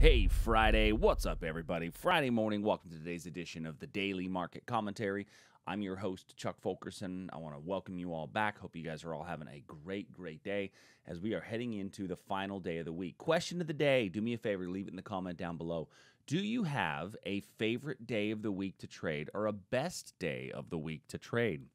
Hey, Friday. What's up, everybody? Friday morning. Welcome to today's edition of the Daily Market Commentary. I'm your host, Chuck Fulkerson. I want to welcome you all back. Hope you guys are all having a great, great day as we are heading into the final day of the week. Question of the day do me a favor, leave it in the comment down below. Do you have a favorite day of the week to trade or a best day of the week to trade?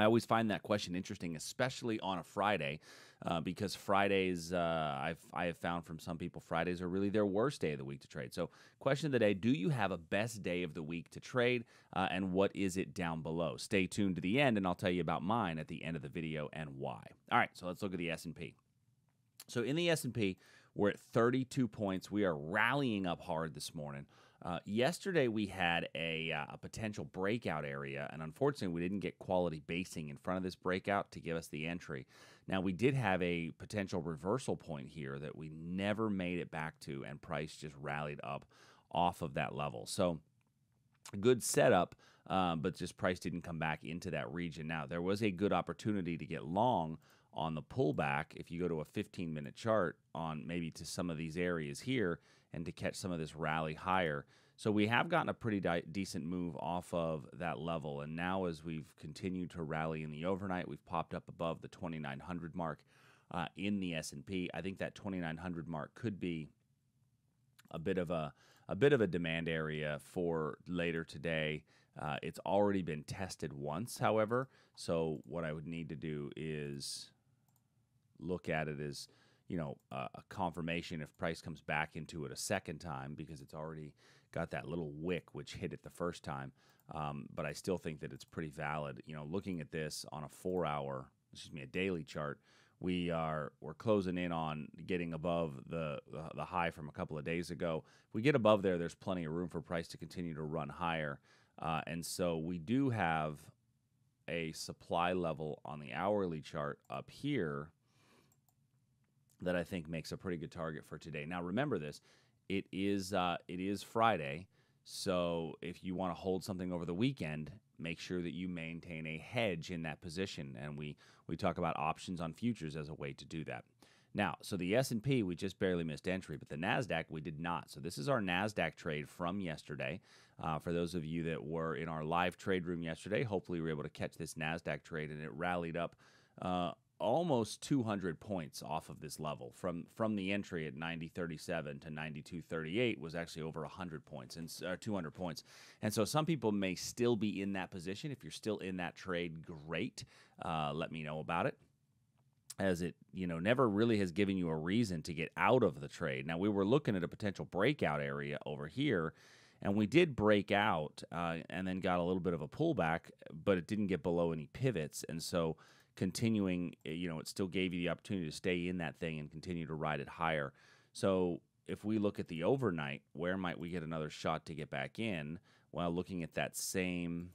I always find that question interesting, especially on a Friday, uh, because Fridays, uh, I've, I have found from some people, Fridays are really their worst day of the week to trade. So, question of the day Do you have a best day of the week to trade? Uh, and what is it down below? Stay tuned to the end, and I'll tell you about mine at the end of the video and why. All right, so let's look at the S&P. So, in the S&P, we're at 32 points. We are rallying up hard this morning. Uh, yesterday we had a, uh, a, potential breakout area, and unfortunately we didn't get quality basing in front of this breakout to give us the entry. Now we did have a potential reversal point here that we never made it back to, and price just rallied up off of that level. So good setup, um, but just price didn't come back into that region. Now there was a good opportunity to get long on the pullback if you go to a 15 minute chart on maybe to some of these areas here and to catch some of this rally higher. So we have gotten a pretty decent move off of that level, and now as we've continued to rally in the overnight, we've popped up above the 2900 mark uh, in the S&P. I think that 2900 mark could be a bit of a a bit of a demand area for later today. Uh, it's already been tested once, however. So what I would need to do is look at it as you know uh, a confirmation if price comes back into it a second time because it's already got that little wick which hit it the first time. Um, but I still think that it's pretty valid. You know, looking at this on a four-hour, excuse me, a daily chart, we are we're closing in on getting above the the high from a couple of days ago. If we get above there, there's plenty of room for price to continue to run higher, uh, and so we do have a supply level on the hourly chart up here that I think makes a pretty good target for today. Now, remember this: it is uh, it is Friday, so if you want to hold something over the weekend, make sure that you maintain a hedge in that position. And we we talk about options on futures as a way to do that. Now, so the S&P we just barely missed entry, but the Nasdaq we did not. So this is our Nasdaq trade from yesterday. Uh, for those of you that were in our live trade room yesterday, hopefully you were able to catch this Nasdaq trade, and it rallied up uh, almost 200 points off of this level. From from the entry at 90.37 to 92.38 was actually over 100 points and uh, 200 points. And so some people may still be in that position. If you're still in that trade great uh, let me know about it. As it you know never really has given you a reason to get out of the trade. Now we were looking at a potential breakout area over here and we did break out uh, and then got a little bit of a pullback but it didn't get below any pivots. And so continuing, eh, you know, it still gave you the opportunity to stay in that thing and continue to ride it higher. So if we look at the overnight, where might we get another shot to get back in? While looking at that same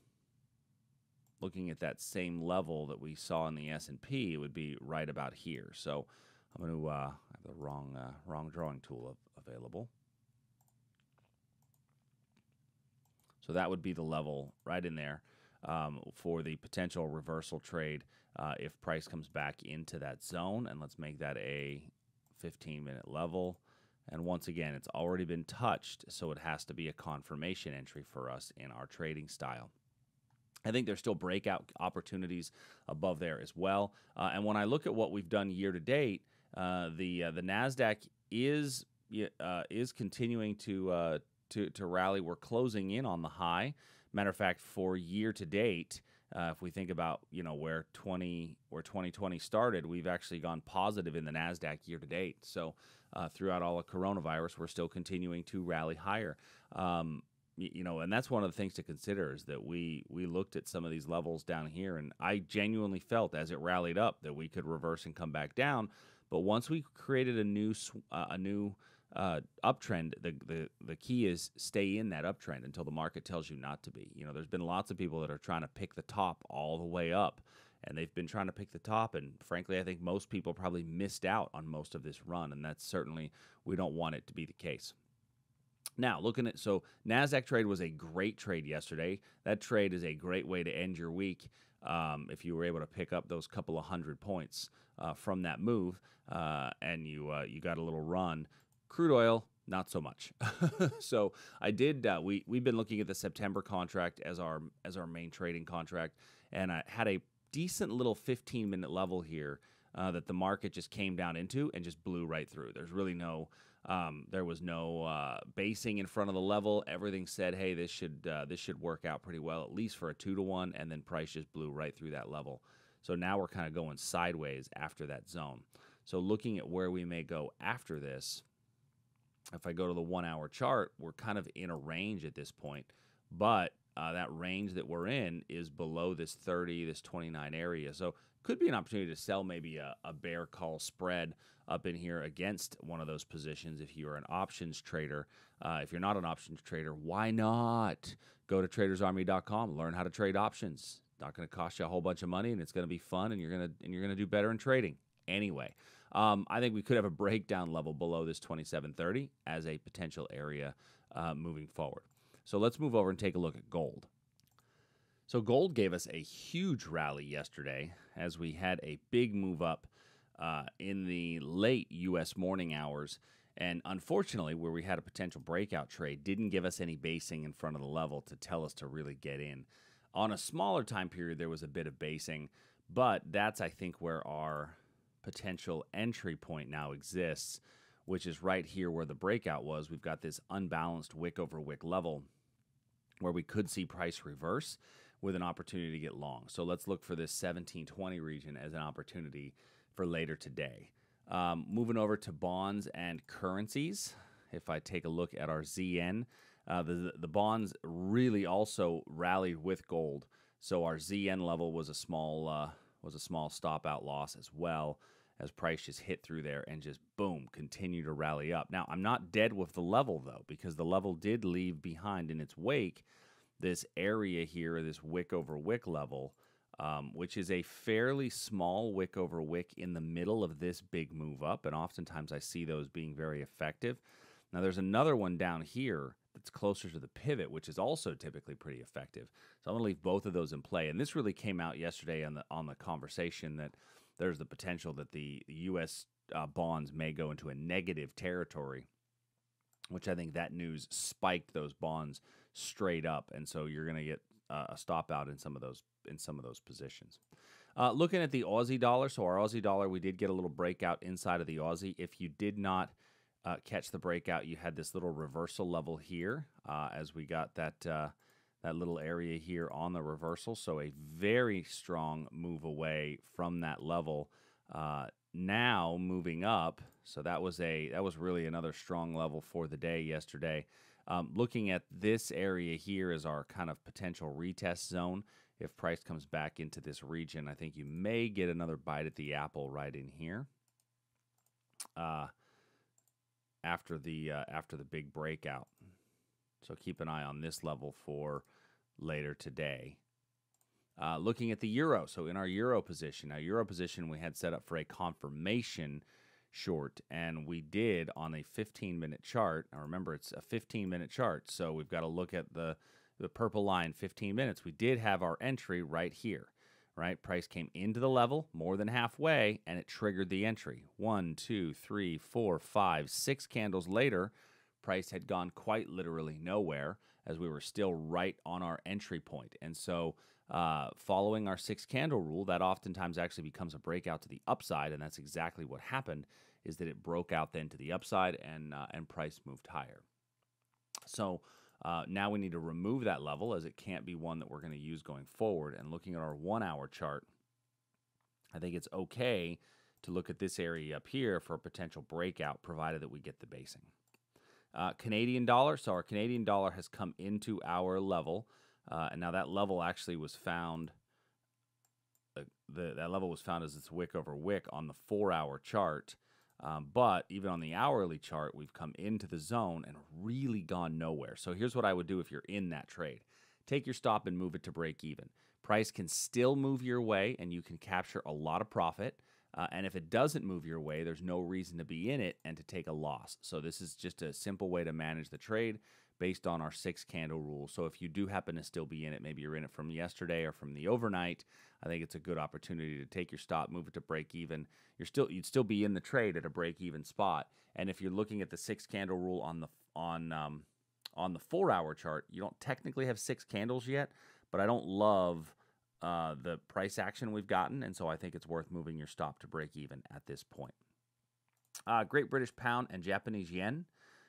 looking at that same level that we saw in the S&P, it would be right about here. So I'm going to uh, have the wrong uh, wrong drawing tool available. So that would be the level right in there um, for the potential reversal trade uh, if price comes back into that zone. And let's make that a 15 minute level. And once again, it's already been touched, so it has to be a confirmation entry for us in our trading style. I think there's still breakout opportunities above there as well. Uh, and when I look at what we've done year to date, uh, the uh, the Nasdaq is uh, is continuing to uh, to to rally. We're closing in on the high. Matter of fact, for year to date, uh, if we think about you know where 20 where 2020 started, we've actually gone positive in the Nasdaq year to date. So uh, throughout all of coronavirus, we're still continuing to rally higher. Um, you know, and that's one of the things to consider is that we we looked at some of these levels down here, and I genuinely felt as it rallied up that we could reverse and come back down. But once we created a new uh, a new uh, uptrend, the, the the key is stay in that uptrend until the market tells you not to be. You know, there's been lots of people that are trying to pick the top all the way up, and they've been trying to pick the top. And frankly, I think most people probably missed out on most of this run, and that's certainly we don't want it to be the case. Now, looking at so Nasdaq trade was a great trade yesterday. That trade is a great way to end your week um, if you were able to pick up those couple of hundred points uh, from that move, uh, and you uh, you got a little run. Crude oil, not so much. so I did. Uh, we we've been looking at the September contract as our as our main trading contract, and I had a decent little 15 minute level here uh, that the market just came down into and just blew right through. There's really no. Um, there was no uh, basing in front of the level. Everything said, "Hey, this should uh, this should work out pretty well, at least for a two to one." And then price just blew right through that level. So now we're kind of going sideways after that zone. So looking at where we may go after this, if I go to the one hour chart, we're kind of in a range at this point, but uh, that range that we're in is below this 30, this 29 area. So could be an opportunity to sell maybe a, a bear call spread up in here against one of those positions if you're an options trader. Uh, if you're not an options trader, why not go to tradersarmy.com, learn how to trade options. Not going to cost you a whole bunch of money, and it's going to be fun, and you're going to and you're going to do better in trading anyway. Um, I think we could have a breakdown level below this 2730 as a potential area uh, moving forward. So let's move over and take a look at gold. So gold gave us a huge rally yesterday as we had a big move up uh, in the late U.S. morning hours. And unfortunately, where we had a potential breakout trade, didn't give us any basing in front of the level to tell us to really get in. On a smaller time period, there was a bit of basing, but that's, I think, where our potential entry point now exists, which is right here where the breakout was. We've got this unbalanced wick over wick level where we could see price reverse with an opportunity to get long. So let's look for this 1720 region as an opportunity for later today. Um, moving over to bonds and currencies. If I take a look at our ZN, uh, the, the bonds really also rallied with gold. So our ZN level was a small uh, was a small stop out loss as well as price just hit through there and just boom continue to rally up. Now I'm not dead with the level though because the level did leave behind in its wake this area here, this wick over wick level, um, which is a fairly small wick over wick in the middle of this big move up, and oftentimes I see those being very effective. Now there's another one down here that's closer to the pivot, which is also typically pretty effective. So I'm going to leave both of those in play. And this really came out yesterday on the on the conversation that there's the potential that the U.S. Uh, bonds may go into a negative territory, which I think that news spiked those bonds straight up, and so you're going to get uh, a stop out in some of those in some of those positions. Uh, looking at the Aussie dollar, so our Aussie dollar, we did get a little breakout inside of the Aussie. If you did not uh, catch the breakout, you had this little reversal level here uh, as we got that uh, that little area here on the reversal. So a very strong move away from that level. Uh, now moving up, so that was a that was really another strong level for the day yesterday. Um, looking at this area here as our kind of potential retest zone. If price comes back into this region, I think you may get another bite at the apple right in here. Uh, after the uh, after the big breakout. So keep an eye on this level for later today. Uh, looking at the euro, so in our euro position, now euro position we had set up for a confirmation short, and we did on a 15 minute chart. Now remember, it's a 15 minute chart, so we've got to look at the the purple line 15 minutes. We did have our entry right here right? Price came into the level more than halfway and it triggered the entry. One, two, three, four, five, six candles later, price had gone quite literally nowhere as we were still right on our entry point. And so, uh, following our six candle rule, that oftentimes actually becomes a breakout to the upside, and that's exactly what happened. Is that it broke out then to the upside and uh, and price moved higher. So uh, now we need to remove that level as it can't be one that we're going to use going forward. And looking at our one hour chart, I think it's okay to look at this area up here for a potential breakout, provided that we get the basing. Uh, Canadian dollar. So our Canadian dollar has come into our level. Uh, and now that level actually was found. Uh, the, that level was found as its wick over wick on the four hour chart. Um, but even on the hourly chart, we've come into the zone and really gone nowhere. So here's what I would do if you're in that trade take your stop and move it to break even. Price can still move your way and you can capture a lot of profit. Uh, and if it doesn't move your way, there's no reason to be in it and to take a loss. So this is just a simple way to manage the trade based on our six candle rule. So if you do happen to still be in it, maybe you're in it from yesterday or from the overnight, I think it's a good opportunity to take your stop, move it to break even. You're still you'd still be in the trade at a break even spot. And if you're looking at the six candle rule on the on um, on the four hour chart, you don't technically have six candles yet, but I don't love uh, the price action we've gotten, and so I think it's worth moving your stop to break even at this point. Uh, Great British Pound and Japanese Yen.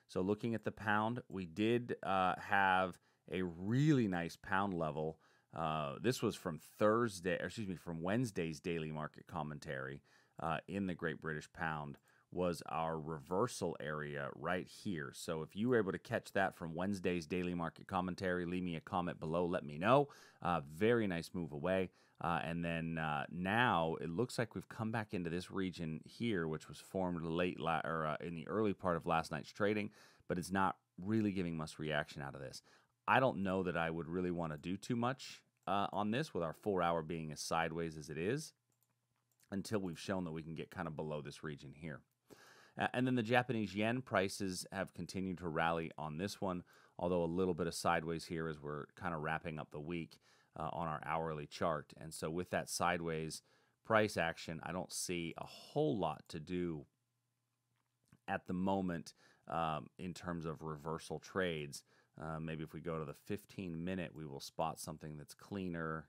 So looking at the pound, we did uh, have a really nice pound level. Uh, this was from Thursday, excuse me, from Wednesday's daily market commentary uh, in the Great British Pound was our reversal area right here. So if you were able to catch that from Wednesday's daily market commentary, leave me a comment below. Let me know. Uh, very nice move away. Uh, and then uh, now it looks like we've come back into this region here, which was formed late la- or uh, in the early part of last night's trading, but it's not really giving much reaction out of this. I don't know that I would really want to do too much uh, on this with our four hour being as sideways as it is until we've shown that we can get kind of below this region here. Uh, and then the Japanese yen prices have continued to rally on this one, although a little bit of sideways here as we're kind of wrapping up the week uh, on our hourly chart. And so with that sideways price action, I don't see a whole lot to do at the moment um, in terms of reversal trades. Uh, maybe if we go to the 15 minute, we will spot something that's cleaner.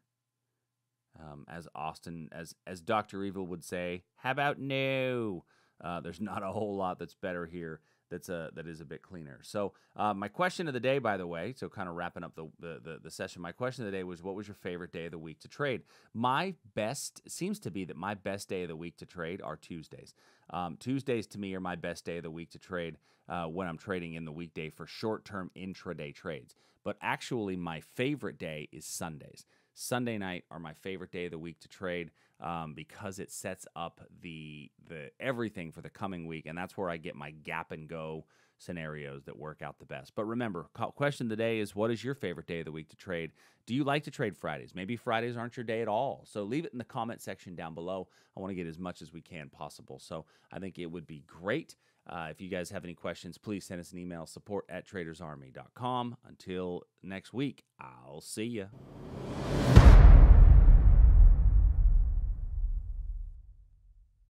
Um, as Austin, as as Doctor Evil would say, how about no? Uh, there's not a whole lot that's better here that's a that is a bit cleaner. So uh, my question of the day, by the way, so kind of wrapping up the, the, the the session, my question of the day was, what was your favorite day of the week to trade? My best seems to be that my best day of the week to trade are Tuesdays. Um, Tuesdays to me are my best day of the week to trade uh, when I'm trading in the weekday for short term intraday trades. But actually, my favorite day is Sundays. Sunday night are my favorite day of the week to trade um, because it sets up the the everything for the coming week, and that's where I get my gap and go scenarios that work out the best. But remember, question of the day is: What is your favorite day of the week to trade? Do you like to trade Fridays? Maybe Fridays aren't your day at all. So leave it in the comment section down below. I want to get as much as we can possible. So I think it would be great. Uh, if you guys have any questions, please send us an email support at tradersarmy.com. Until next week, I'll see you.